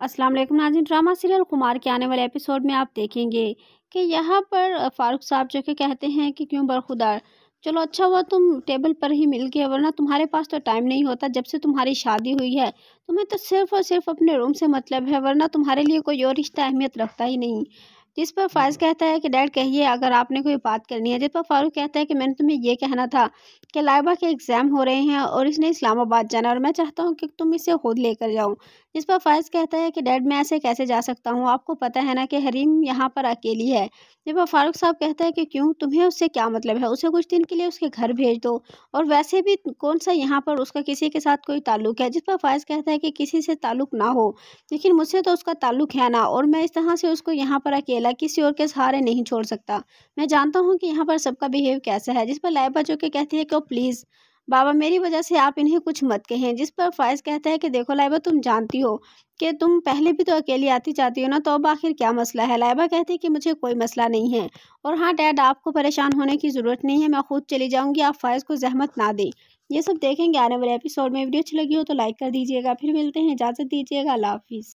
अस्सलाम वालेकुम नाज़रीन। ड्रामा सीरियल कुमार के आने वाले एपिसोड में आप देखेंगे कि यहाँ पर फ़ारूक साहब जो कि कहते हैं कि क्यों बरखुदार चलो अच्छा हुआ तुम टेबल पर ही मिल गए, वरना तुम्हारे पास तो टाइम नहीं होता जब से तुम्हारी शादी हुई है। तुम्हें तो सिर्फ़ और सिर्फ़ अपने रूम से मतलब है, वरना तुम्हारे लिए कोई और रिश्ता अहमियत रखता ही नहीं। जिस पर फायज कहता है कि डैड कहिए अगर आपने कोई बात करनी है। जिस पर फारूक कहता है कि मैंने तुम्हें यह कहना था कि लाइबा के एग्ज़ाम हो रहे हैं और इसने इस्लामाबाद जाना और मैं चाहता हूँ कि तुम इसे खुद लेकर जाओ। जिस पर फायज कहता है कि डैड मैं ऐसे कैसे जा सकता हूँ? आपको पता है ना कि हरीम यहाँ पर अकेली है। जिस पर फारूक साहब कहता है कि क्यों? तुम्हें उससे क्या मतलब है? उसे कुछ दिन के लिए उसके घर भेज दो और वैसे भी कौन सा यहाँ पर उसका किसी के साथ कोई ताल्लुक है? जिस पर फायज कहता है कि किसी से ताल्लुक ना हो। लेकिन मुझसे तो उसका ताल्लुक है ना और मैं इस तरह से उसको यहाँ पर अकेला किसी और के सहारे नहीं छोड़ सकता। मैं जानता हूँ कि यहाँ पर सबका बिहेव कैसा है, जिस पर लाइबा जो कि कहती है कि प्लीज़, बाबा, मेरी वजह से आप इन्हें कुछ मत कहें। जिस पर फायज कहता है कि, देखो लाइबा तुम जानती हो कि तुम पहले भी तो अकेली आती जाती हो ना तो अब आखिर क्या मसला है? लाइबा कहती है कि, मुझे कोई मसला नहीं है। और हाँ डैड, आपको परेशान होने की ज़रूरत नहीं है, मैं खुद चली जाऊँगी, आप फायज को जहमत ना दें। ये सब देखेंगे आने वाले एपिसोड में। वीडियो अच्छी लगी हो तो लाइक कर दीजिएगा, फिर मिलते हैं, इजाज़त दीजिएगा, अल्लाह हाफिज़।